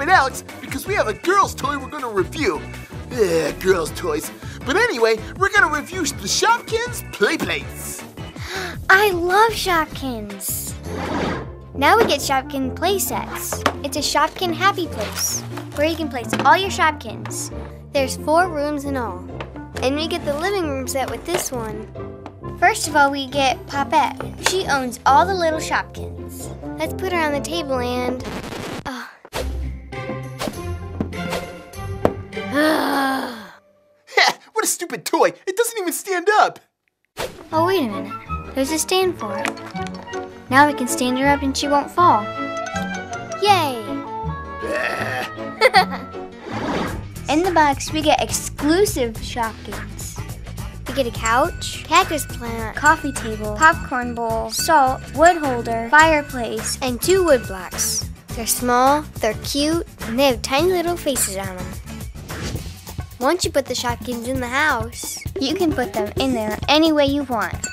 Puppet Alex because we have a girl's toy we're gonna review. Ugh, girls' toys. But anyway, we're gonna review the Shopkins Play Plates. I love Shopkins. Now we get Shopkin play sets. It's a Shopkin happy place where you can place all your Shopkins. There's four rooms in all. And we get the living room set with this one. First of all, we get Popette. She owns all the little Shopkins. Let's put her on the table and. Oh. What a stupid toy. It doesn't even stand up. oh, wait a minute. There's a stand for it. Now we can stand her up and she won't fall. Yay! In the box, we get exclusive Shopkins. Get a couch, cactus plant, coffee table, popcorn bowl, salt, wood holder, fireplace, and two wood blocks. They're small, they're cute, and they have tiny little faces on them. Once you put the Shopkins in the house, you can put them in there any way you want.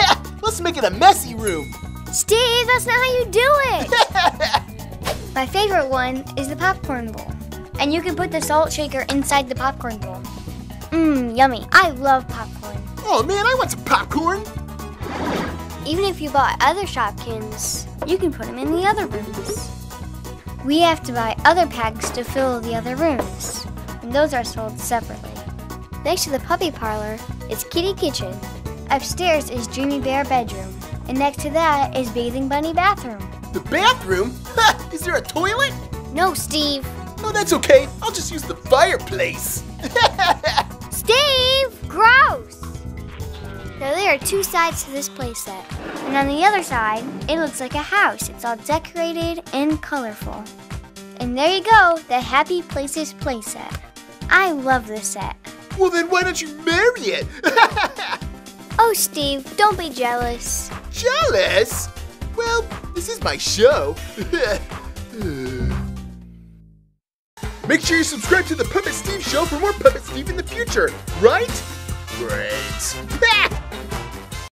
Let's make it a messy room. Steve, that's not how you do it! My favorite one is the popcorn bowl. And you can put the salt shaker inside the popcorn bowl. Mmm, yummy. I love popcorn. Oh man, I want some popcorn. Even if you bought other Shopkins, you can put them in the other rooms. We have to buy other packs to fill the other rooms, and those are sold separately. Next to the puppy parlor is Kitty Kitchen. Upstairs is Dreamy Bear bedroom, and next to that is Bathing Bunny bathroom. The bathroom? Is there a toilet? No, Steve. Oh, that's okay. I'll just use the fireplace. are two sides to this playset. And on the other side, it looks like a house. It's all decorated and colorful. And there you go, the Happy Places playset. I love this set. well, then why don't you marry it? Oh, Steve, don't be jealous. Jealous? Well, this is my show. Make sure you subscribe to the Puppet Steve Show for more Puppet Steve in the future, right? Great.